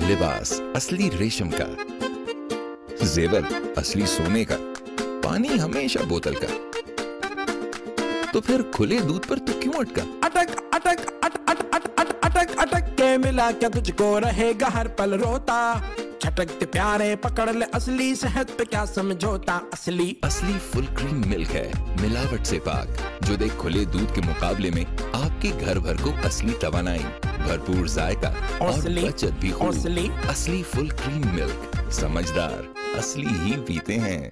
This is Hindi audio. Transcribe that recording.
लिबास असली रेशम का जेवर असली सोने का पानी हमेशा बोतल का। तो फिर खुले दूध पर तू क्यों अटका? अटक अटक अट अट अट अट अटक अटक के मिला क्या तुझको रहेगा हर पल रोता? छटकते प्यारे पकड़ ले असली सेहत पे क्या समझौता? असली। असली फुल क्रीम मिल्क है मिलावट से पाक जो दे खुले दूध के मुकाबले में आपके घर भर को असली तवानाई। भरपूर जायका और बचत भी असली। असली फुल क्रीम मिल्क समझदार असली ही पीते हैं